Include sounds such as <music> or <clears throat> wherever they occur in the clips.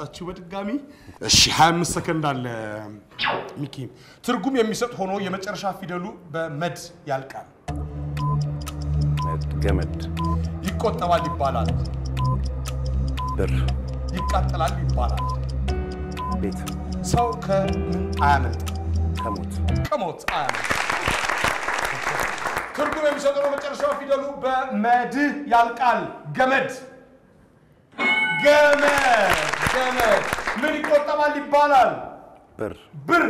መጣችሁ በድጋሚ። እሺ 25 ሰከንድ አለ ሚኪ። ትርጉም የሚሰጥ ሆኖ የመጨረሻ ፊደሉ በመድ ያልቃል። ገመድ፣ ይቆጠባል ይባላል። ብር፣ ይቃጠላል ይባላል። ቤት፣ ሰው ከምን አያመልጥ? ከሞት፣ ከሞት አያመልጥ። ትርጉም የሚሰጥ ሆኖ መጨረሻው ፊደሉ በመድ ያልቃል። ገመድ ገመድ ገመድ። ምን ይቆጠባል ይባላል? ብር፣ ብር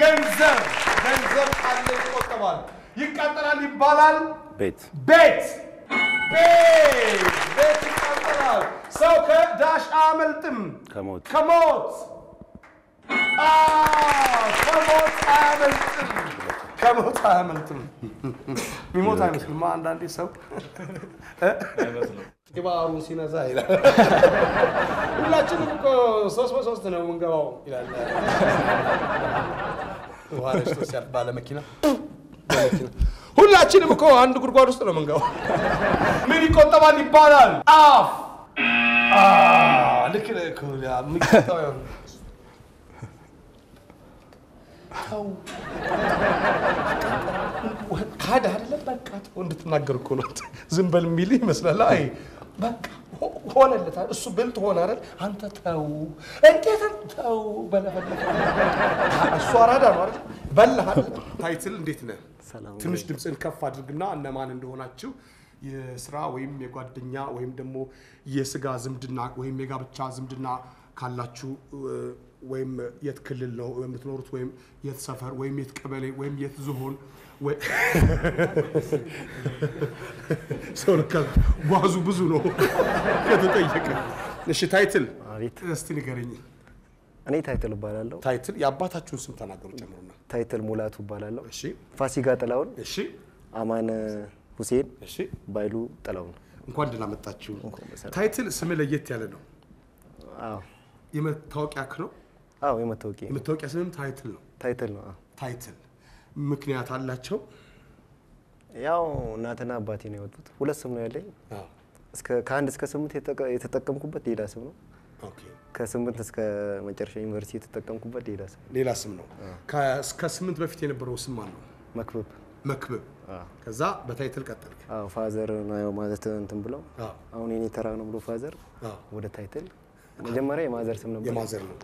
ገንዘብ ገንዘብ አለ ይቆጠባል። ይቃጠላል ይባላል። ቤት፣ ቤት ቤት ቤት ይቃጠላል። ሰው ከዳሽ አያመልጥም። ከሞት፣ ከሞት አዎ፣ ከሞት አያመልጥም። ከሞት አያመልጥም። የሚሞት አይመስልም። አንዳንዴ ሰው ግባሩን ሲነሳ ይላል። ሁላችንም እኮ ሶስት በሶስት ነው የምንገባው ይላል። ውሃ ረጭቶ ሲያልፍ ባለ ሁላችንም እኮ አንድ ጉድጓድ ውስጥ ነው የምንገባው። ምን ይቆጠባል ይባላል? አፍ ልክ ተው ካድ አይደለም በቃ እንድትናገር እኮ ነው። ዝም በል የሚል ይመስላል። አይ በቃ ሆነለታል። እሱ ብልጥ ሆነ አይደል? አንተ ተው እንዴት ተው በለበለ እሱ አራዳ ነው አይደል? አይደል? ታይትል እንዴት ነህ? ሰላም ትንሽ ድምፅን ከፍ አድርግና እነማን እንደሆናችሁ የስራ ወይም የጓደኛ ወይም ደግሞ የስጋ ዝምድና ወይም የጋብቻ ዝምድና ካላችሁ ወይም የት ክልል ነው የምትኖሩት ወይም የት ሰፈር ወይም የት ቀበሌ ወይም የት ዝሆን <laughs> ሰው ልካ ጓዙ ብዙ ነው <laughs> ከተጠየቀ። እሺ ታይትል እስቲ ንገረኝ። እኔ ታይትል እባላለሁ። ታይትል የአባታችሁን ስም ተናገሩ ጨምሩና። ታይትል ሙላቱ እባላለሁ። እሺ ፋሲጋ ጥላውን፣ እሺ አማን ሁሴን፣ እሺ ባይሉ ጥላውን። እንኳን ደህና መጣችሁ። Title ስም ለየት ያለ ነው። አዎ የመታወቂያ ነው። አዎ፣ የመታወቂያ የመታወቂያ ስምም Title ነው። Title ነው። አዎ። Title ምክንያት አላቸው። ያው እናትና አባቴ ነው ያወጡት። ሁለት ስም ነው ያለኝ። እስከ ከአንድ እስከ ስምንት የተጠቀ- የተጠቀምኩበት ሌላ ስም ነው። okay ከስምንት እስከ መጨረሻ ዩኒቨርሲቲ የተጠቀምኩበት ሌላ ስም ሌላ ስም ነው። እስከ ስምንት በፊት የነበረው ስም ማን ነው? መክብብ። መክብብ። አዎ። ከዛ በ Title ቀጠልክ። አዎ father ነው ማለት እንትን ብለው አሁን የኔ ተራ ነው ብሎ father ወደ Title መጀመሪያ የ mother ስም ነበር። የ mother ነው።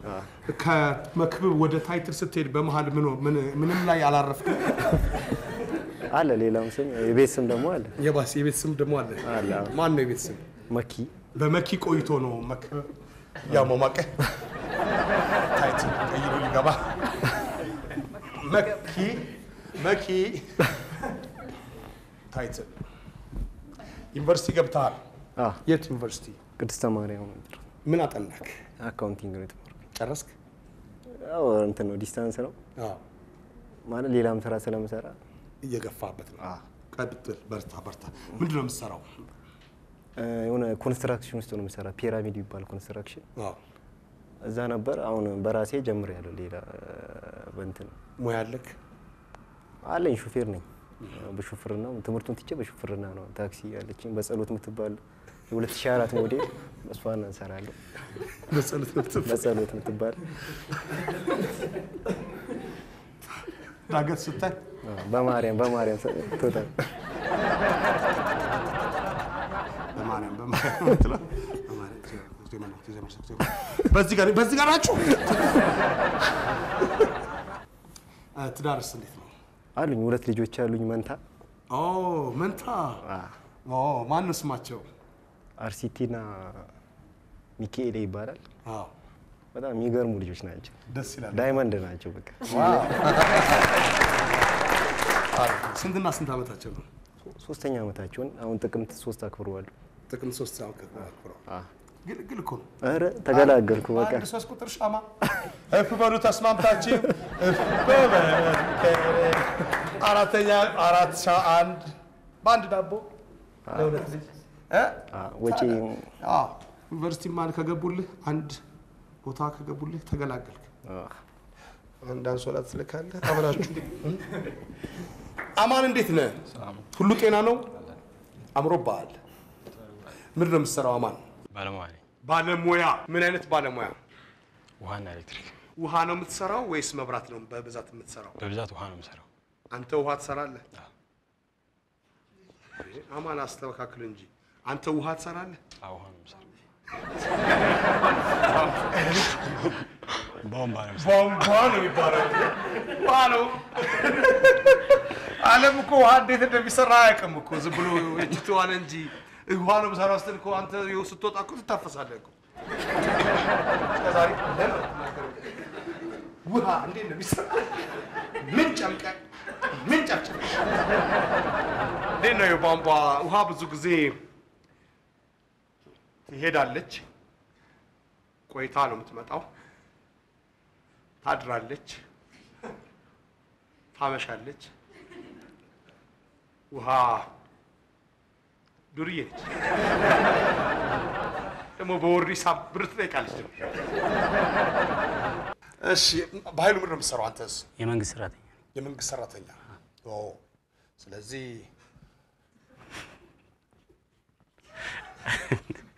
ከመክብብ ወደ Title ስትሄድ በመሀል ምንም ላይ አላረፍክም? <laughs> አለ ሌላም ስም የቤት ስም ደግሞ አለ የባስ የቤት ስም ደግሞ አለ። ማን ነው የቤት ስም? መኪ በመኪ ቆይቶ ነው መክብብ ያሟሟቀ Title ቀይሮ ሊገባ መኪ መኪ Title university ገብተሃል። የት ዩኒቨርሲቲ? ቅድስተ ማርያም ነበር። ምን አጠናክ? accounting ነው የተማርኩት። ጨረስክ? ያው እንትን ነው distance ነው አዎ። ማለት ሌላም ስራ ስለምሰራ እየገፋበት ነው። ቀጥል፣ በርታ በርታ። ምንድን ነው የምትሰራው? የሆነ construction ውስጥ ነው የምሰራ። ፒራሚድ ይባል construction አዎ። እዛ ነበር። አሁን በራሴ ጀምር ያለው ሌላ በእንትን ሙያ አለክ? አለኝ ሹፌር ነኝ። በሹፍርና ትምህርቱን ትቼ በሹፍርና ነው። ታክሲ ያለችኝ በጸሎት የምትባል የ2004 ሞዴል እሷን እንሰራለሁ። በጸሎት የምትባል ዳገት ስታይ በማርያም በማርያም total በዚህ ጋር ናችሁ። ትዳርስ እንዴት ነው? አሉኝ። ሁለት ልጆች አሉኝ መንታ። ኦ መንታ። ኦ ማን ነው ስማቸው? አርሲቲና ሚካኤል ይባላል። በጣም የሚገርሙ ልጆች ናቸው። ደስ ይላል። diamond ናቸው። በቃ ስንትና ስንት ዓመታቸው ነው? ሶስተኛ ዓመታቸውን አሁን ጥቅምት ሶስት አክብረዋል። ጥቅምት ሶስት አክብረው ግልግል እኮ ነው። ኧረ ተገላገልኩ በቃ አንድ ሶስት ቁጥር ሻማ እፍ በሉ ተስማምታችሁ አራተኛ አራት አንድ በአንድ ዳቦ ለሁለት ልጅ ወጪ አዎ ዩኒቨርሲቲ ማን ከገቡልህ አንድ ቦታ ከገቡልህ ተገላገልክ። አ፣ አንድ አንሶላ ትልካለህ አብራችሁ። አማን እንዴት ነህ? ሁሉ ጤና ነው? አምሮብሃል። ምንድን ነው የምትሰራው አማን? ባለሙያ ነኝ። ባለሙያ ምን አይነት ባለሙያ? ውሃና ኤሌክትሪክ ውሃ ነው የምትሰራው ወይስ መብራት ነው በብዛት የምትሰራው? በብዛት ውሃ ነው የምሰራው። አንተ ውሃ ትሰራለህ? አማን አስተካክል እንጂ አንተ ውሃ ትሰራለህ? አዎ ውሃ ነው የምሰራው። ቧንቧ ነው የሚባለው። ውሃ ነው። ዓለም እኮ ውሃ እንዴት እንደሚሰራ አያውቅም እኮ ዝም ብሎ እጅትዋን እንጂ ውሃ ነው የምሰራው ስትል እኮ አንተ ይኸው ስትወጣ እኮ ትታፈሳለህ እኮ። እስከዛሬ ውሃ እንዴት ነው የሚሰራ? ምን ጨምቀህ ምን ጨምጨህ እንዴት ነው የቧንቧ ውሃ? ብዙ ጊዜ ትሄዳለች፣ ቆይታ ነው የምትመጣው፣ ታድራለች፣ ታመሻለች። ውሃ ዱርዬ ነች። ደግሞ በወሪሳ ብር ትጠይቃለች። እሺ፣ በኃይሉ ምንድን ነው የምትሰራው አንተስ? የመንግስት ሰራተኛ የመንግስት ሰራተኛ ኦ፣ ስለዚህ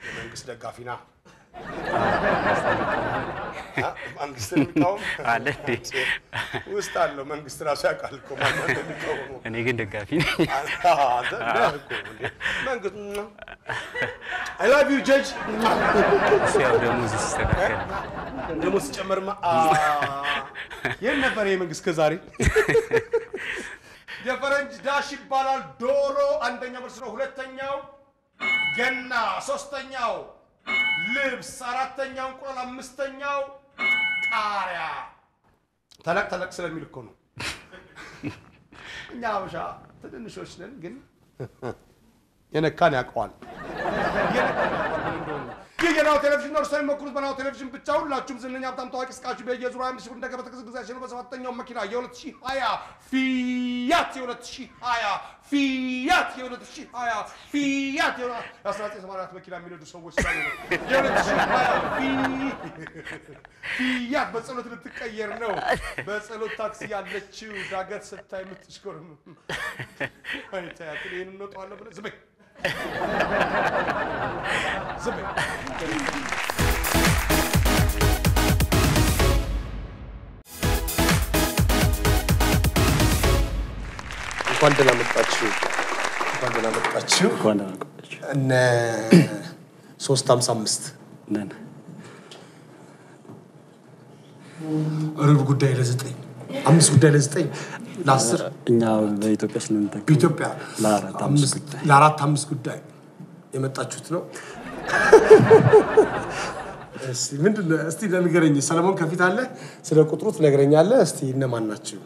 የመንግስት ደጋፊ ና መንግስት የሚቃወም አለ? ውስጥ አለው መንግስት ራሱ ያውቃል እኮ ማነው እንደሚቃወመው። እኔ ግን ደጋፊ ነኝ። አይ ላቭ ዩ ጀጅ ያው ደሞዝ ሲስተካከል ደግሞ ሲጨመርማ የት ነበር ይሄ መንግስት ከዛሬ? <laughs> የፈረንጅ ዳሽ ይባላል። ዶሮ አንደኛው መልስ ነው። ሁለተኛው ገና፣ ሶስተኛው ልብስ፣ አራተኛው እንቁላል፣ አምስተኛው ቃሪያ። ተለቅ ተለቅ ስለሚል እኮ ነው። እኛ ሀበሻ ትንንሾች ነን፣ ግን የነካን ያውቀዋል። የነካን ያውቀዋል ምን እንደሆነ። ይህ የናሁ ቴሌቪዥን ነው። እርስዎ የሚሞክሩት በናሁ ቴሌቪዥን ብቻ። ሁላችሁም ዝነኛ በጣም ታዋቂ እስቃችሁ በየዙሩ አምስት ብር ጊዜ ያሸነፈ በሰባተኛው መኪና የሁለት ሺህ ሀያ ፊያት የሁለት ሺህ ሀያ ፊያት የሁለት ሺህ ሀያ ፊያት የአስራ ዘጠኝ ሰማንያ አራት መኪና የሚነዱ ሰዎች ፊያት በጸሎት ልትቀየር ነው። በጸሎት ታክሲ ያለችው ዳገት ስታይ የምትሽኮርም አይታያት። ይህን እንወጣዋለን ብለህ ዝም በይ። እንኳን ደህና መጣችሁ። እንኳን ደህና መጣችሁ። እንኳን ደህና ቆያችሁ። እነ ሶስት ሀምሳ አምስት ነን ሩብ ጉዳይ ለዘጠኝ አምስት ጉዳይ ለዘጠኝ ለአስር እኛ በኢትዮጵያ ስለምንጠቀም በኢትዮጵያ ለአራት አምስት ጉዳይ የመጣችሁት ነው። ምንድን ነው? እስቲ ለንገረኝ። ሰለሞን ከፊት አለ። ስለ ቁጥሩ ትነግረኛለህ። እስቲ እነማን ናቸው?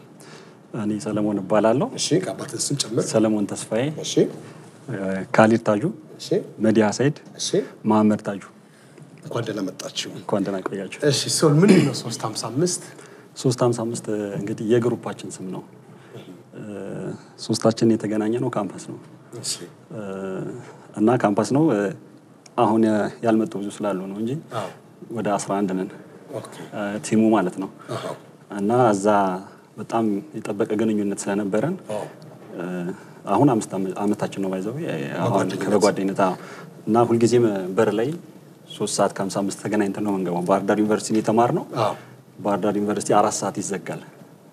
እኔ ሰለሞን እባላለሁ። እሺ፣ ከአባትህ ስም ጨምር። ሰለሞን ተስፋዬ፣ እሺ፣ ካሊድ ታጁ፣ እሺ፣ መዲያ ሰይድ፣ እሺ። መሐመድ ታጁ። እንኳን ደህና መጣችሁ። እንኳን ደህና ቆያችሁ። እሺ፣ ሰው ምንድን ነው ሶስት ሀምሳ አምስት ሶስት ሀምሳ አምስት እንግዲህ የ group ኣችን ስም ነው። ሶስታችን የተገናኘ ነው ካምፓስ ነው እሺ፣ እና ካምፓስ ነው አሁን ያልመጡ ብዙ ስላሉ ነው እንጂ ወደ 11 ነን ቲሙ ማለት ነው። እና እዛ በጣም የጠበቀ ግንኙነት ስለነበረን አሁን አምስት ዓመ- ዓመታችን ነው ባይዘው በጓደኝነት እና ሁልጊዜም በር ላይ ሶስት ሰዓት ከሀምሳ አምስት ተገናኝተን ነው የምንገባው። ባህር ዳር ዩኒቨርሲቲ የተማር ነው። ባህር ዳር ዩኒቨርሲቲ አራት ሰዓት ይዘጋል።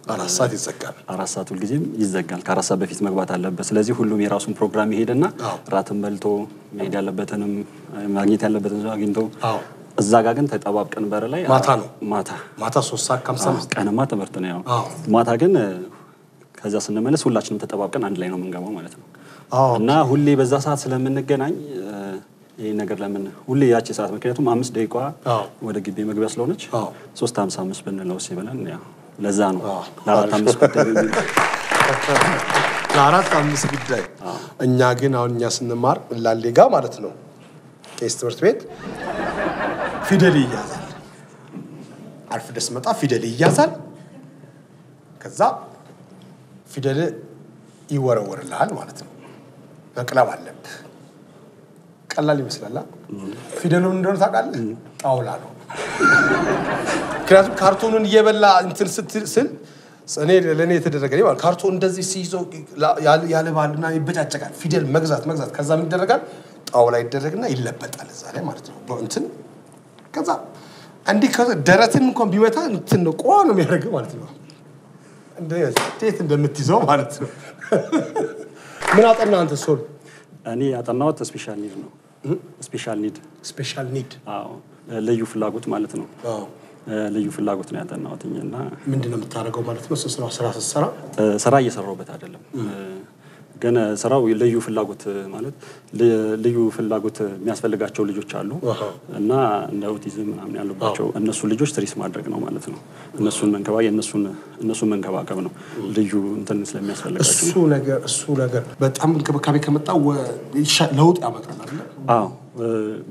አራት ሰዓት ይዘጋል። አራት ሰዓት ሁልጊዜም ይዘጋል። ከአራት ሰዓት በፊት መግባት አለበት። ስለዚህ ሁሉም የራሱን ፕሮግራም ይሄድና ራትን በልቶ መሄድ ያለበትንም ማግኘት ያለበትን አግኝቶ እዛ ጋር ግን ተጠባብቀን በር ላይ ማታ ነው? ማታ። ማታ ሶስት ሰዓት ከሀምሳ ቀንማ ትምህርት ነው ያው። ማታ ግን ከዛ ስንመለስ ሁላችንም ተጠባብቀን አንድ ላይ ነው የምንገባው ማለት ነው። እና ሁሌ በዛ ሰዓት ስለምንገናኝ ይህ ነገር ለምን ሁሌ ያቺ ሰዓት ምክንያቱም አምስት ደቂቃ ወደ ግቢ መግቢያ ስለሆነች ሶስት ሀምሳ አምስት ብንለው ሲብለን ያው ለዛ ነው ለአራት አምስት ጉዳይ ለአራት አምስት ጉዳይ እኛ ግን አሁን እኛ ስንማር ላሌ ጋ ማለት ነው ቄስ ትምህርት ቤት ፊደል ይያዛል። አርፍደህ ስትመጣ ፊደል ይያዛል። ከዛ ፊደል ይወረወርልሃል ማለት ነው። መቅለብ አለብህ። ቀላል ይመስላል።? ፊደሉ እንደሆነ ታውቃለህ? ጣውላ ነው። ምክንያቱም ካርቶኑን እየበላ እንትን ስል እኔ ለእኔ የተደረገ ካርቶን እንደዚህ ሲይዘው ያለባልና ይበጫጨቃል። ፊደል መግዛት መግዛት ከዛ ምን ይደረጋል? ጣውላ ይደረግና ይለበጣል እዛ ላይ ማለት ነው። እንትን ከዛ እንዲህ ደረትን እንኳን ቢመታ እንትን ነው ቆ ነው የሚያደርገው ማለት ነው። እንዴት እንደምትይዘው ማለት ነው። ምን አጠና አንተ ሶል? እኔ ያጠናሁት special need ነው። special need special need አዎ፣ ልዩ ፍላጎት ማለት ነው። ልዩ ፍላጎት ነው ያጠናሁትኝ እና ምንድን ነው የምታደርገው ማለት ነው? ስራ ስራ ስትሰራ ስራ እየሰራሁበት አይደለም ግን ስራው ልዩ ፍላጎት ማለት ልዩ ፍላጎት የሚያስፈልጋቸው ልጆች አሉ። እና እንደ ኦቲዝም ምናምን ያሉባቸው እነሱ ልጆች ትሪስ ማድረግ ነው ማለት ነው። እነሱን መንከባ የእነሱን እነሱን መንከባከብ ነው ልዩ እንትን ስለሚያስፈልጋቸው። እሱ ነገር እሱ ነገር በጣም እንክብካቤ ከመጣ ለውጥ ያመጣል? አዎ!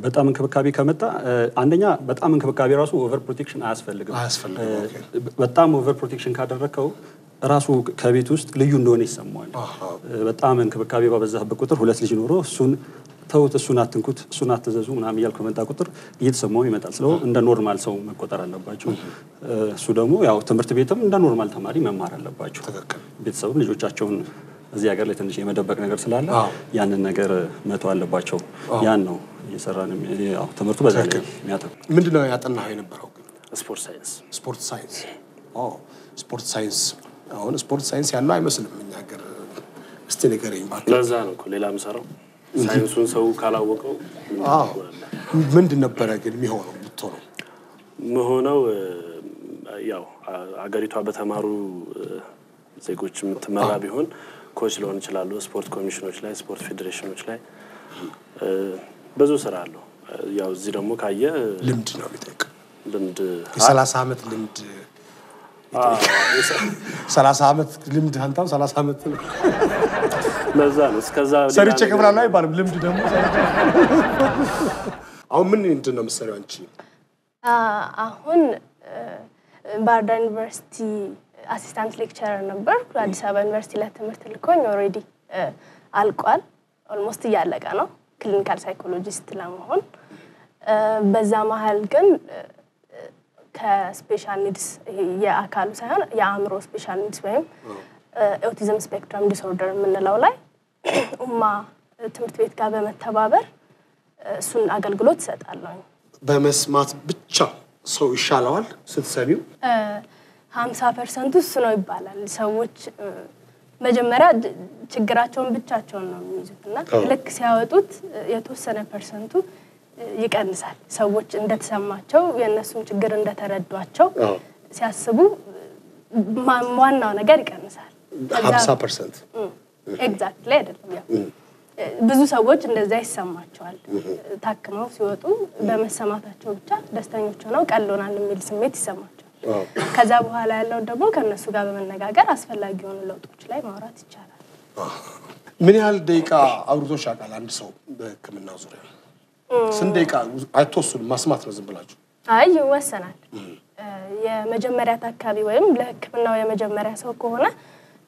በጣም እንክብካቤ ከመጣ አንደኛ በጣም እንክብካቤ ራሱ over protection አያስፈልግም። በጣም over protection ካደረግከው ራሱ ከቤት ውስጥ ልዩ እንደሆነ ይሰማዋል። በጣም እንክብካቤ ባበዛህበት ቁጥር ሁለት ልጅ ኖሮ እሱን ተውት፣ እሱን አትንኩት፣ እሱን አትዘዙ ምናምን እያልኩ በመጣ ቁጥር እየተሰማው ይመጣል። ስለው እንደ normal ሰው መቆጠር አለባቸው። እ፣ እሱ ደግሞ ያው ትምህርት ቤትም እንደ normal ተማሪ መማር አለባቸው። ቤተሰብም ልጆቻቸውን እዚህ ሀገር ላይ ትንሽ የመደበቅ ነገር ስላለ ያንን ነገር መተው አለባቸው። ያን ነው እየሰራን ትምህርቱ በዛ ላይ የሚያጠቁ ምንድን ነው ያጠናኸው የነበረው ግን? ስፖርት ሳይንስ ስፖርት ሳይንስ። ኦ ስፖርት ሳይንስ። አሁን ስፖርት ሳይንስ ያለው አይመስልም እኛ ሀገር። እስቲ ንገረኝ እባክህ። ለዛ ነው እኮ ሌላ ምሰራው ሳይንሱን ሰው ካላወቀው ምንድን ነበረ ግን የሚሆነው የምትሆነው? መሆነው ያው አገሪቷ በተማሩ ዜጎች የምትመራ ቢሆን ኮች ሊሆን ይችላሉ። ስፖርት ኮሚሽኖች ላይ፣ ስፖርት ፌዴሬሽኖች ላይ ብዙ ስራ አለው። ያው እዚህ ደግሞ ካየ ልምድ ነው የሚጠይቅ ልምድ የሰላሳ ዓመት ልምድ ሰላሳ ዓመት ልምድ አንተም ሰላሳ ዓመት ለዛ ነው እስከዛ ሰርቼ ከፍላለሁ አይባልም። ልምድ ደግሞ አሁን ምን ምንድን ነው የምትሰሪው አንቺ? አሁን ባህር ዳር ዩኒቨርሲቲ assistant lecturer ነበር። አዲስ አበባ ዩኒቨርሲቲ ለትምህርት ልኮኝ already አልቋል። almost እያለቀ ነው clinical psychologist ለመሆን በዛ መሀል ግን ከ special needs የአካሉ ሳይሆን የአእምሮ special needs ወይም autism spectrum disorder የምንለው ላይ <clears throat> ኡማ ትምህርት ቤት ጋር በመተባበር እሱን አገልግሎት እሰጣለሁ። በመስማት ብቻ ሰው ይሻለዋል ስትሰሚው? ሀምሳ percent ኡ እሱ ነው ይባላል። ሰዎች መጀመሪያ ችግራቸውን ብቻቸውን ነው የሚይዙት እና ልክ ሲያወጡት የተወሰነ percent ኡ ይቀንሳል። ሰዎች እንደተሰማቸው የእነሱን ችግር እንደተረዷቸው ሲያስቡ ዋናው ነገር ይቀንሳል። ሀምሳ percent exactly አይደለም። ያው ብዙ ሰዎች እንደዚያ ይሰማቸዋል። ታክመው ሲወጡ በመሰማታቸው ብቻ ደስተኞች ሆነው ቀሎናል የሚል ስሜት ይሰማቸዋል። ከዛ በኋላ ያለውን ደግሞ ከእነሱ ጋር በመነጋገር አስፈላጊ የሆኑ ለውጦች ላይ ማውራት ይቻላል። ምን ያህል ደቂቃ አውርቶሽ ያውቃል አንድ ሰው በሕክምና ዙሪያ? ስንት ደቂቃ አይተወስኑም? ማስማት ነው ዝም ብላችሁ? አይ ይወሰናል። የመጀመሪያ ታካቢ ወይም ለሕክምናው የመጀመሪያ ሰው ከሆነ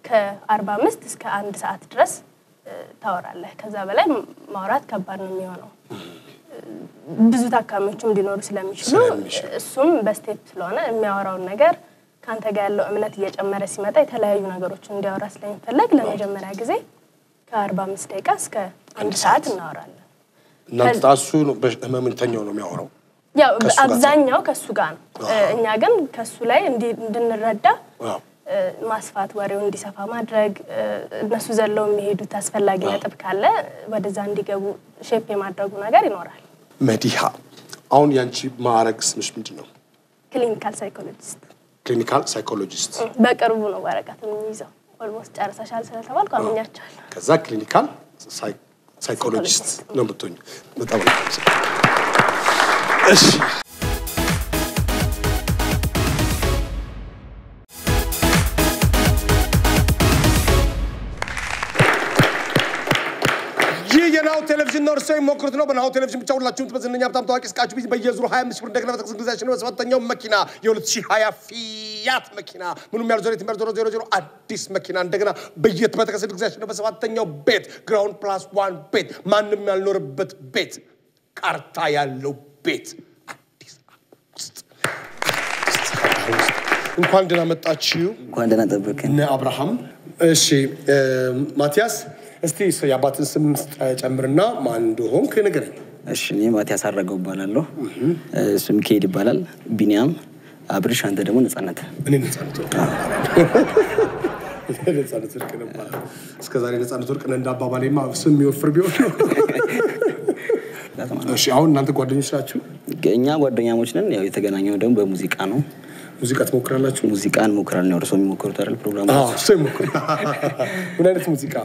ከአርባ አምስት እስከ አንድ ሰዓት ድረስ ታወራለህ። ከዛ በላይ ማውራት ከባድ ነው የሚሆነው ብዙ ታካሚዎችም ሊኖሩ ስለሚችሉ ስለሚችሉ። እሱም በስቴፕ ስለሆነ የሚያወራውን ነገር ከአንተ ጋር ያለው እምነት እየጨመረ ሲመጣ የተለያዩ ነገሮችን እንዲያወራ ስለሚፈለግ ለመጀመሪያ ጊዜ ከአርባ አምስት ደቂቃ እስከ አንድ ሰዓት እናወራለን። እናንተ እሱ ነው በህመምተኛው ነው የሚያወራው። ያው ከእሱ አብዛኛው ከሱ ጋር ነው። እኛ ግን ከሱ ላይ እንድንረዳ ማስፋት፣ ወሬው እንዲሰፋ ማድረግ እነሱ ዘለው የሚሄዱት አስፈላጊ ነጥብ ካለ ወደዛ እንዲገቡ shape የማድረጉ ነገር ይኖራል። መዲሃ አሁን ያንቺ ማዕረግ ስምሽ ምንድን ነው? ክሊኒካል ሳይኮሎጂስት ክሊኒካል ሳይኮሎጂስት። በቅርቡ ነው ወረቀት የሚይዘው። almost ጨርሰሻል ስለተባልኩ አምኛቸዋለሁ። ከዛ ክሊኒካል ሳይ- ሳይኮሎጂስት ነው የምትሆኝ። በጣም እሺ እርስዎ የሚሞክሩት ነው። በናሁ ቴሌቪዥን ብቻ ሁላችሁም በዝነኛ በጣም ታዋቂ እስቃችሁ ቢዚ በየዙሩ 25 ብር እንደገና በጠቅስ ጊዜያችን በሰባተኛው መኪና የ2020 ፊያት መኪና ምኑም ያልዞረ የትምህርት zero zero zero አዲስ መኪና እንደገና በየት በጠቅስ ጊዜያችን በሰባተኛው ቤት ground plus one ቤት ማንም ያልኖረበት ቤት ካርታ ያለው ቤት አዲስ አበባ ውስጥ እንኳን ደህና መጣችሁ። እንኳን ደህና ጠበቅን። አብርሃም። እሺ ማቲያስ እስቲ የአባትን ስም ጨምርና ማን እንደሆንክ ንገረኝ። እሺ እኔ ማቲያስ አረገው እባላለሁ። እሱ ሚካኤል ይባላል። ቢኒያም አብርሽ፣ አንተ ደግሞ ነጻነት። እኔ ነጻነት ወርቅ ነጻነት ወርቅ እባላለሁ። እስከ ዛሬ ነጻነት ወርቅ እንደ አባባሌማ ስም የሚወፍር ቢሆን እሺ አሁን እናንተ ጓደኞች ናችሁ? እኛ ጓደኛሞች ነን። ያው የተገናኘው ደግሞ በሙዚቃ ነው። ሙዚቃ ትሞክራላችሁ? ሙዚቃ እንሞክራለን። ያው እርስዎም ይሞክሩት አይደል ይሞክር። ምን አይነት ሙዚቃ?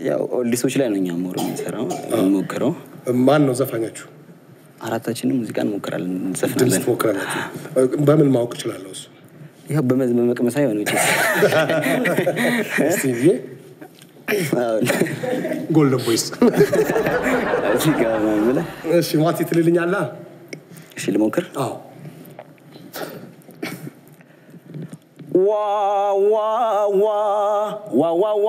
ያው oldies ኦች ላይ ነው እኛ more የምንሰራው የምንሞክረው። ማን ነው ዘፋኛችሁ? አራታችንም ሙዚቃ እንሞክራለን፣ እንዘፍናለን። ትሞክራላችሁ? በምን ማወቅ እችላለሁ? እሱ ያው ጭስ እስቲ ብዬ ጎልደን ቦይስ። ብለህ እሺ ማቲ ትልልኛለህ? እሺ ልሞክር። አዎ ዋ ዋ ዋ ዋ ዋ ዋ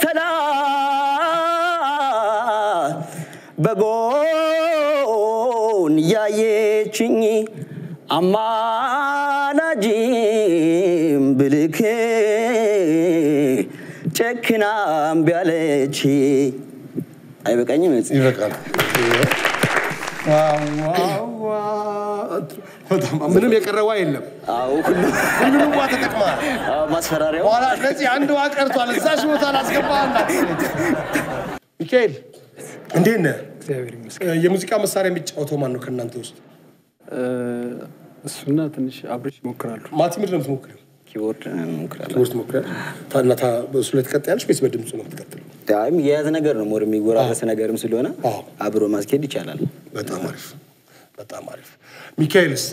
ያየችኝ አማላጅም ብልክ ጨክና እምቢ አለች። አይበቃኝም? ይበቃል። ምንም የቀረዋ የለም። ሁሉንም ዋ ተጠቅመሃል። አዎ፣ ማስፈራሪያው በኋላ ስለዚህ አንድ ዋ ቀርቷል። እዛች ቦታ ላስገባ <laughs> ሚካኤል እንዴት ነህ? እግዚአብሔር ይመስገን። የሙዚቃ መሳሪያ የሚጫወተው ማን ነው ከእናንተ ውስጥ? እሱና ትንሽ አብረሽ ይሞክራሉ። ማቲ ምንድን ነው የምትሞክሪው? ኪቦርድ እና ታ- በእሱ ላይ ትቀጥያለሽ ወይስ በድምፁ ነው የምትቀጥለው? የያዘ ነገር ነው ሞር የሚጎራረስ ነገርም ስለሆነ አዎ። አብሮ ማስኬድ ይቻላል። በጣም አሪፍ በጣም አሪፍ። ሚካኤልስ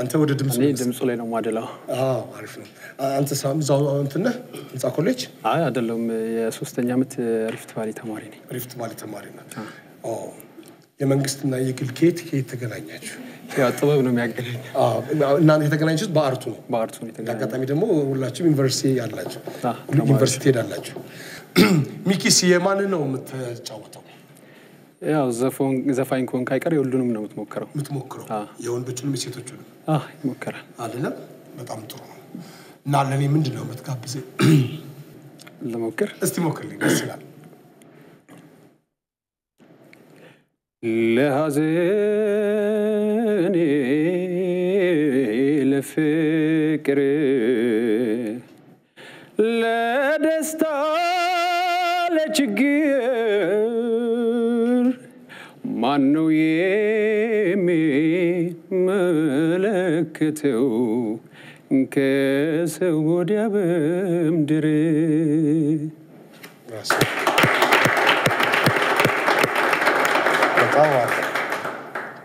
አንተ ወደ ድምፁ እኔ ድምፁ ላይ ነው ማደላው። አዎ አሪፍ ነው። አንተ ሳም እዛው እንትን ነህ ህንፃ ኮሌጅ አይ አይደለም፣ የሶስተኛ ዓመት ሪፍት ቫሊ ተማሪ ነኝ። ሪፍት ቫሊ ተማሪ ነህ። የመንግስትና የግል ከየት ከየት ተገናኛችሁ? ያው ጥበብ ነው የሚያገናኝ። እናንተ የተገናኛችሁት በ art ኡ ነው። በ art ኡ አጋጣሚ ደግሞ ሁላችሁም ዩኒቨርሲቲ ያላችሁ ዩኒቨርሲቲ ሄዳላችሁ። <clears throat> ሚኪስ የማንን ነው የምትጫወተው ያው ዘፋኝ ከሆንክ አይቀር የሁሉንም ነው የምትሞክረው። የምትሞክረው? የወንዶቹንም የሴቶቹንም አህ ይሞከራል። አይደለም? በጣም ጥሩ ነው። እና ለእኔ ምንድን ነው የምትጋብዘኝ? <clears throat> ልሞክር። እስቲ ሞክርልኝ፣ ደስ ይላል። ለሐዘኔ ለፍቅር ለደስታ ለችግር ማነው የሚመለከተው? ከሰው ወዲያ በምድር በጣም አሪፍ።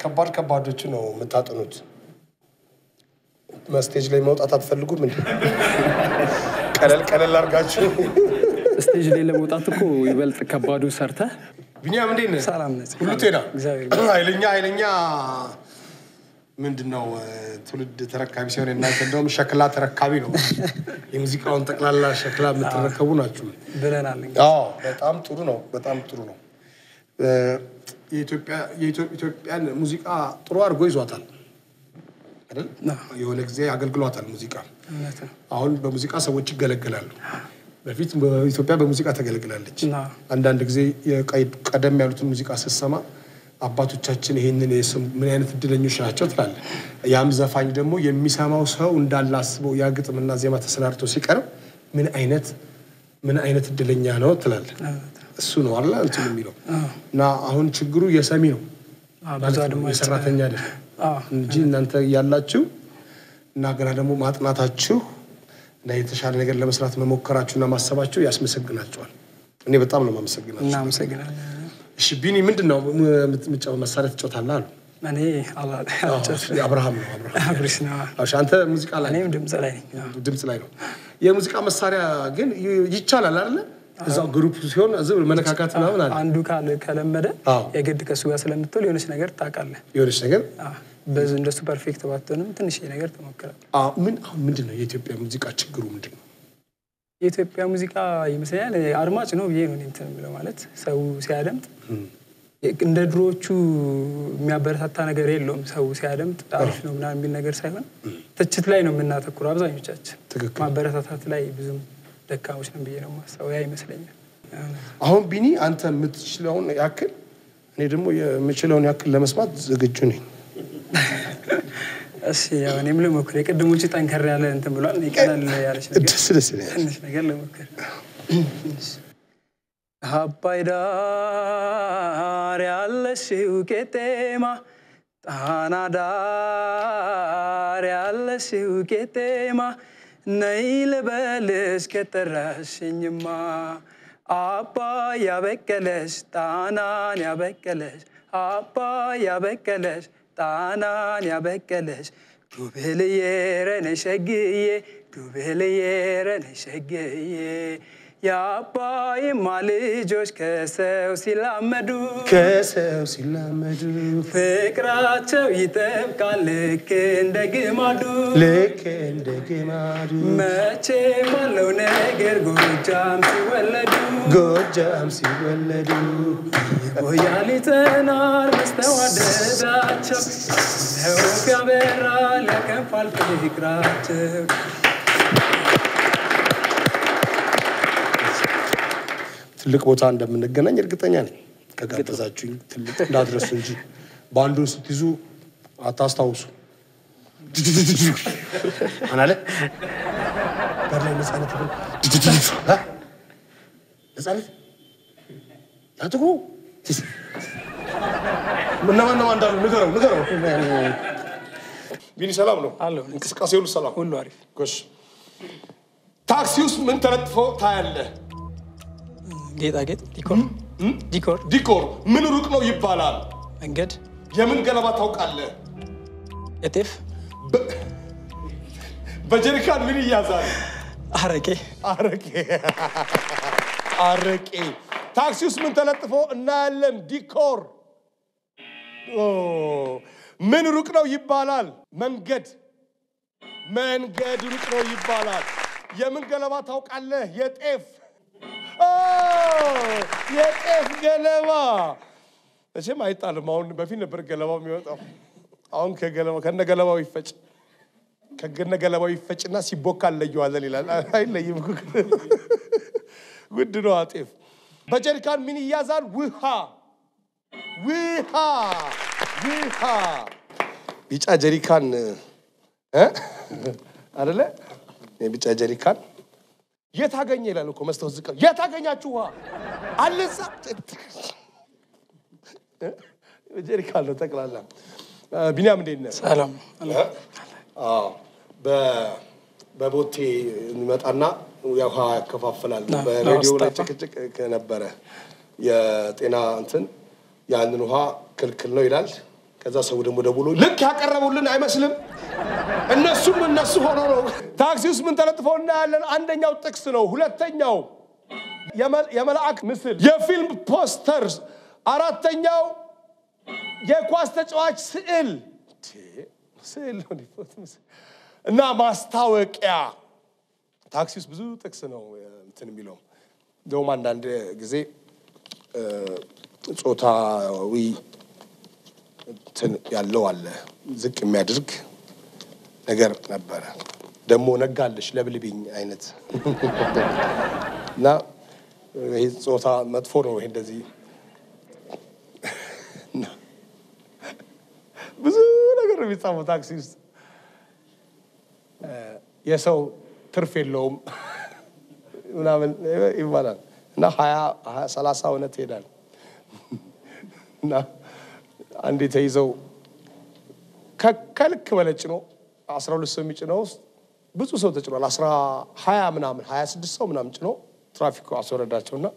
ከባድ ከባዶቹ ነው የምታጠኑት። መስቴጅ ላይ መውጣት አትፈልጉም እንዴ? ቀለል ቀለል አድርጋችሁ። ስቴጅ ላይ ለመውጣት እኮ ይበልጥ ከባዱ ሰርተህ ቢኒያም እንዴት ነህ? ሰላም ነህ? ሁሉ ጤና? ኃይለኛ ኃይለኛ ምንድን ነው ትውልድ ተረካቢ ሲሆን እናንተ እንደውም ሸክላ ተረካቢ ነው። የሙዚቃውን ጠቅላላ ሸክላ የምትረከቡ ናችሁ። ብለናል። በጣም ጥሩ ነው። በጣም ጥሩ ነው። እ፣ የኢትዮጵያ የኢትዮ- ኢትዮጵያን ሙዚቃ ጥሩ አድርጎ ይዟታል አይደል? የሆነ ጊዜ አገልግሏታል ሙዚቃ። አሁን በሙዚቃ ሰዎች ይገለገላሉ። በፊት በኢትዮጵያ በሙዚቃ ተገለግላለች። አንዳንድ ጊዜ ቀደም ያሉትን ሙዚቃ ስትሰማ አባቶቻችን ይህንን የስም ምን አይነት እድለኞች ናቸው ትላለህ። ያም ዘፋኝ ደግሞ የሚሰማው ሰው እንዳለ አስበው ያ ግጥምና ዜማ ተሰናድቶ ሲቀርብ ምን አይነት ምን አይነት እድለኛ ነው ትላለህ። እሱ ነው አለ እንትን የሚለው እና አሁን ችግሩ የሰሚ ነው የሰራተኛ አዎ። እንጂ እናንተ ያላችሁ እና ገና ደግሞ ማጥናታችሁ እና የተሻለ ነገር ለመስራት መሞከራችሁና ማሰባችሁ ያስመሰግናቸዋል። እኔ በጣም ነው እሺ ቢኒ፣ ምንድን ነው መሳሪያ ትጫወታለህ አሉ? እኔ አብርሃም ነው አብርሃም። አንተ ሙዚቃ ላይ ድምፅ ላይ ነው። የሙዚቃ መሳሪያ ግን ይቻላል አይደለ? እዛው group ሲሆን ዝም ብሎ መነካካት ምናምን አለ። አንዱ ካል ከለመደ የግድ ከእሱ ጋር ስለምትውል የሆነች ነገር ታውቃለህ። የሆነች ነገር ብዙ እንደሱ perfect ባትሆንም ትንሽ ነገር አዎ፣ ምን አሁን ምንድን ነው የኢትዮጵያ ሙዚቃ ችግሩ ምንድን ነው? የኢትዮጵያ ሙዚቃ ይመስለኛል አድማጭ ነው ብዬ ነው እንትን የምለው ማለት ሰው ሲያደምጥ እንደ ድሮዎቹ የሚያበረታታ ነገር የለውም። ሰው ሲያደምጥ አሪፍ ነው ምናምን የሚል ነገር ሳይሆን ትችት ላይ ነው የምናተኩረው አብዛኞቻችን። ማበረታታት ላይ ብዙም ደካሞች ነን ብዬ ነው የማስበው። ያ ይመስለኛል። አሁን ቢኒ አንተ የምትችለውን ያክል እኔ ደግሞ የምችለውን ያክል ለመስማት ዝግጁ ነኝ። እሺ ያው እኔም ልሞክር። የቅድሞቹ ጠንከር ያለ እንትን ብሏል። ቀለል ያለች ነገር ደስ ትንሽ ነገር ልሞክር። አባይ ዳር ያለሽው ቄጤማ ጣና ዳር ያለሽው ቄጤማ ነይ ልበልሽ ከጠራሽኝማ አባይ ያበቀለሽ ጣናን ያበቀለሽ አባይ ያበቀለሽ ጣናን ያበቀለሽ ጉብልዬ ረነሸግዬ ጉብልዬ ረነሸግዬ የአባይማ ልጆች ከሰው ሲላመዱ ከሰው ሲላመዱ ፍቅራቸው ይጠብቃል ልክ እንደ ግማዱ ልክ እንደ ግማዱ መቼ ባለው ነገር ጎጃም ሲወለዱ ጎጃም ሲወለዱ ይጸናል መስተዋደዳቸው። ለወፍ ያበራል ያከፋል ፍቅራቸው ትልቅ ቦታ እንደምንገናኝ እርግጠኛ ነኝ። ከጋበዛችሁኝ ትልቅ እንዳትረሱ እንጂ በአንዱን ስትይዙ አታስታውሱ። ምን አለ በር ላይ ነፃነት ይበል። እ? ነፃነት ያጥቁ እነማን እነማን እንዳሉ ንገረው ንገረው። ቢኒ ሰላም ነው? አለሁ። እንቅስቃሴ ሁሉ ሰላም? ሁሉ አሪፍ ጎሽ። ታክሲ ውስጥ ምን ተለጥፎ ታያለህ? ጌጣጌጥ ዲኮር decor decor ምን ሩቅ ነው ይባላል? መንገድ የምን ገለባ ታውቃለህ? የጤፍ በጀሪካን ምን ይያዛል? አረቄ አረቄ አረቄ። ታክሲ ውስጥ ምን ተለጥፎ እናያለን? decor። ምን ሩቅ ነው ይባላል? መንገድ መንገድ ሩቅ ነው ይባላል። የምን ገለባ ታውቃለህ? የጤፍ የጤፍ ገለባ መቼም አይጣልም። አሁን በፊት ነበር ገለባው የሚወጣው። አሁን ከነ ገለባው ይፈጭ ከገነ ገለባው ይፈጭና ሲቦካ እንለየዋለን ይላል። አይለይም ውድ ነው ጤፍ። በጀሪካን ምን ይያዛል? ውሃ ውሃ ውሃ። ቢጫ ጀሪካን? አደለ? የቢጫ ጀሪካን የት አገኘ ይላል እኮ መስታወት ዝቅ የት አገኛችሁ ውሃ አለዛ ጀሪካን ነው ጠቅላላ። ቢኒያም እንዴት ነህ? ሰላም በቦቴ እንመጣና የውሃ ያከፋፍላል። በሬዲዮ ላይ ጭቅጭቅ ነበረ። የጤና እንትን ያንን ውሃ ክልክል ነው ይላል። ከዛ ሰው ደግሞ ደውሎ ልክ ያቀረቡልን አይመስልም። እነሱም እነሱ ሆኖ ነው። ታክሲ ውስጥ ምን ተለጥፈው እናያለን? አንደኛው ጥቅስ ነው። ሁለተኛው የመ- የመልአክ ምስል፣ የፊልም ፖስተር፣ አራተኛው የኳስ ተጫዋች ስዕል እና ማስታወቂያ። ታክሲ ውስጥ ብዙ ጥቅስ ነው እንትን የሚለው እንደውም አንዳንድ ጊዜ ጾታዊ እንትን ያለው አለ ዝቅ የሚያደርግ ነገር ነበረ። ደግሞ ነጋልሽ ለብልብኝ አይነት። እና ይሄ ጾታ መጥፎ ነው። ይሄ እንደዚህ። ብዙ ነገር ነው የሚጻፈው ታክሲ ውስጥ። የሰው ትርፍ የለውም <laughs> ምናምን ይባላል። እና ሀያ ሰላሳ ሆነ ትሄዳል እና አንዴ ተይዘው ከልክ በላይ ጭኖ አስራ ሁለት ሰው የሚጭነው ውስጥ ብዙ ሰው ተጭኗል። አስራ ሀያ ምናምን ሀያ ስድስት ሰው ምናምን ጭኖ ትራፊኩ አስወረዳቸውና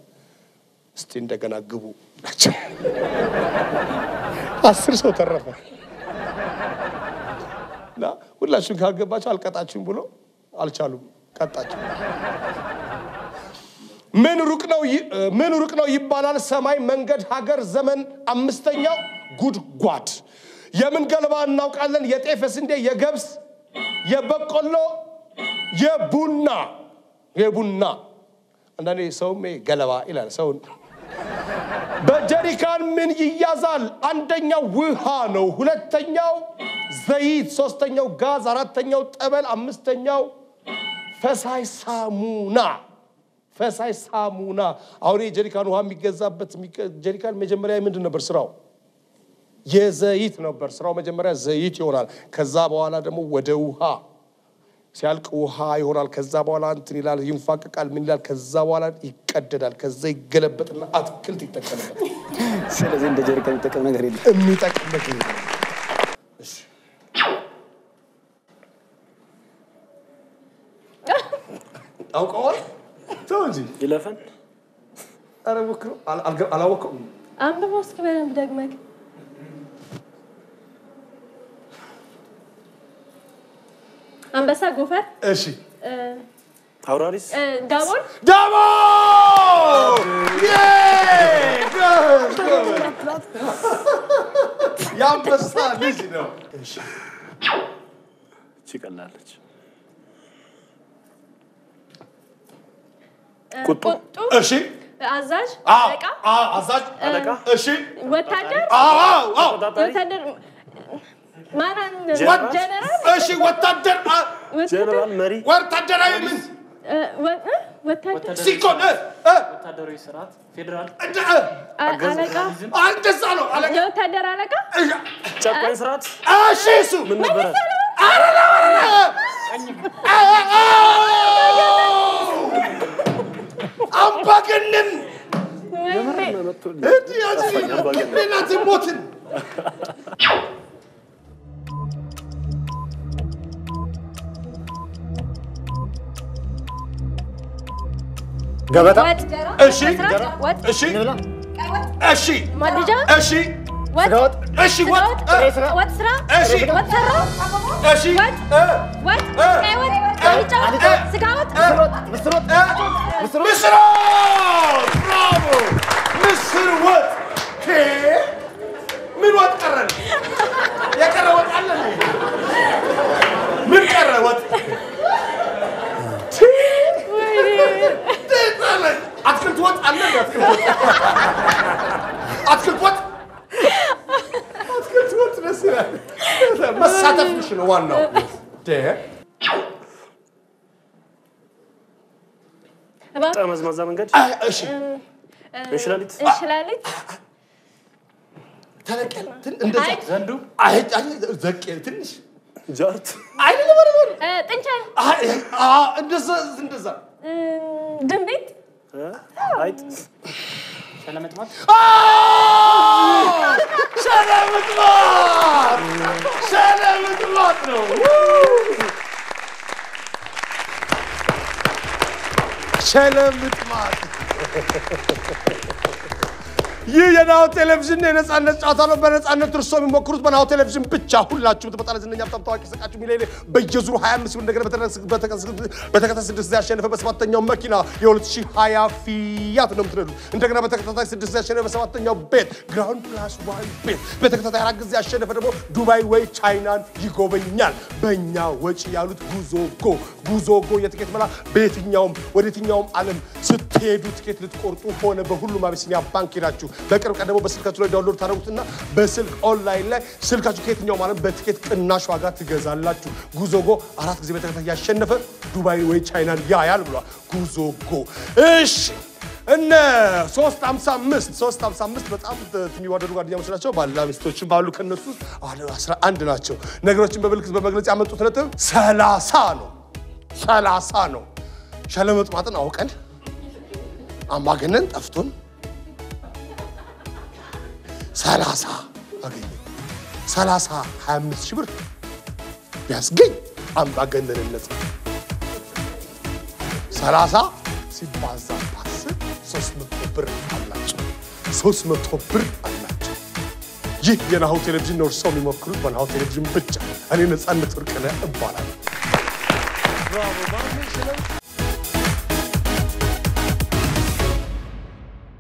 እስቲ እንደገና ግቡ ናቸው። <laughs> አስር ሰው ተረፈ እና ሁላችሁም ካልገባችሁ አልቀጣችሁም ብሎ አልቻሉም፣ ቀጣቸው። ምን ሩቅ ነው ይባላል? ሰማይ፣ መንገድ፣ ሀገር፣ ዘመን። አምስተኛው ጉድጓድ። የምን ገለባ እናውቃለን? የጤፍ፣ የስንዴ፣ የገብስ፣ የበቆሎ፣ የቡና የቡና አንዳንዴ ሰውም ገለባ ይላል ሰውን በጀሪካን ምን ይያዛል? አንደኛው ውሃ ነው። ሁለተኛው ዘይት፣ ሶስተኛው ጋዝ፣ አራተኛው ጠበል፣ አምስተኛው ፈሳሽ ሳሙና። ፈሳሽ ሳሙና። አሁን ይሄ ጀሪካን ውሃ የሚገዛበት የሚገ- ጀሪካን መጀመሪያ ምንድን ነበር ስራው? የዘይት ነበር ስራው። መጀመሪያ ዘይት ይሆናል። ከዛ በኋላ ደግሞ ወደ ውሃ ሲያልቅ ውሃ ይሆናል። ከዛ በኋላ እንትን ይላል፣ ይንፋቀቃል፣ ምን ይላል። ከዛ በኋላ ይቀደዳል። ከዛ ይገለበጥና አትክልት ይጠቀምበታል። ስለዚህ እንደ ጀሪካ የሚጠቀም ነገር የለም። የሚጠቅም ነገር የለም። እሺ። አውቀዋል? ተው እንጂ ይለፈን ኧረ ሞክረው። አላወቀውም። አንብበው እስኪ በደንብ ደግመህ አንበሳ፣ ጎፈር፣ እሺ። እ፣ አውራሪስ? ጋቦን፣ ዳሞ የአንበሳ ልጅ ነው። እሺ። እቺ ቀላለች። እ፣ ቁጡ፣ እሺ። አዛዥ፣ አዎ፣ አለቃ፣ አዎ፣ አዛዥ? አለቃ፣ እሺ። ወታደር፣ አዎ፣ አዎ፣ አዎ። ወታደር እሺ ወታደር አ- ወታደር፣ ጀነራል፣ መሪ፣ ወታደራዊ ምን? እ፣ ወ- እ፣ ወታደር፣ ሲኮን እ፣ እ፣ ወታደራዊ ስርዓት ፌዴራል እንደ እ፣ አ- አለቃ፣ እንደዛ ነው አለቃ። የወታደር አለቃ፣ ጨቋኝ ስርዓት? እሺ እሱ ምን ነበረ? አምባገነን ሞትን ገበታ? ወጥ፣ እሺ መስራት፣ ወጥ፣ እሺ እሺ ማድጃ፣ እሺ ወጥ፣ ወጥ? እሺ ስጋ ወጥ ወጥ፣ እ፣ ወጥ ስራ፣ እሺ ወጥ ሰራው፣ እሺ ወጥ፣ እ፣ ወጥ፣ እ፣ ቀይ ወጥ፣ እ፣ አልጫ ወጥ፣ እ፣ ስጋ ወጥ፣ ምስር ወጥ? እ፣ ምስር ወጥ? ብራቮ! ምስር ወጥ! ሄ ምን ወጥ ቀረን የቀረ ወጥ አለ እንዴ? ምን ቀረ ወጥ አትክልት ወጥ አለ? አትክልት ወጥ? አትክልት ወጥ? አትክልት ወጥ ደስ ይላል። መሳተፍሽ ነው ዋናው ጠመዝማዛ መንገድ፣ እሺ። እንሽላሊት፣ እንሽላሊት፣ ትን- እንደዛ ዘንዱ? አይ ትንሽ? ጃርት፣ አይደለም አይደለም። አይ እንደዛ እንደዛ Haydi. Selamet var. Selamet var. Selamet var. Selamet var. ይህ የናሁ ቴሌቪዥን የነጻነት ጨዋታ ነው። በነጻነት እርሶ የሚሞክሩት በናሁ ቴሌቪዥን ብቻ። ሁላችሁም ተመጣጣኝ ዝነኛ በጣም ታዋቂ ሰቃችሁ ሚሊዮን በየዙሩ 25 ብር በተከታታይ ስድስት ጊዜ ያሸነፈ በሰባተኛው መኪና የ2020 ፊያት ነው የምትነዱት። እንደገና በተከታታይ ስድስት ጊዜ ያሸነፈ በሰባተኛው ቤት ground plus one ቤት በተከታታይ አራት ጊዜ ያሸነፈ ደግሞ ዱባይ ወይ ቻይናን ይጎበኛል። በእኛ ወጪ ያሉት ጉዞ ጎ ጉዞ ጎ የትኬት መላ በየትኛውም ወደ የትኛውም ዓለም ስትሄዱ ትኬት ልትቆርጡ ሆነ በሁሉም አቢሲኒያ ባንክ ሄዳችሁ በቅርብ ቀን ደግሞ በስልካችሁ ላይ download ታደርጉትና በስልክ ኦንላይን ላይ ስልካችሁ ከየትኛውም ዓለም በትኬት ቅናሽ ዋጋ ትገዛላችሁ። ጉዞ ጎ አራት ጊዜ በተከታታይ ያሸነፈ ዱባይ ወይ ቻይናን ያያል ብሏል። ጉዞ ጎ እሺ እነ ሶስት ሀምሳ አምስት ሶስት ሀምሳ አምስት በጣም የሚዋደዱ ጓደኛሞች ናቸው። ባልና ሚስቶችም ባሉ ከነሱ ውስጥ አስራ አንድ ናቸው። ነገሮችን በምልክት በመግለጽ ያመጡት ነጥብ ሰላሳ ነው። ሰላሳ ነው። ሸለመጥማጥን አውቀን አምባገነን ጠፍቶን ሰላሳ አገኘ። ሰላሳ ሀያ አምስት ሺህ ብር ቢያስገኝ አምባገነንነት ነው። ሰላሳ ሲባዛ በአስር ሶስት ብር አላቸው። ሶስት መቶ ብር አላቸው። ይህ የናሁ ቴሌቪዥን ነው። እርስዎ የሚሞክሩት በናሁ ቴሌቪዥን ብቻ። እኔ ነፃነት ወርቅነህ እባላለሁ።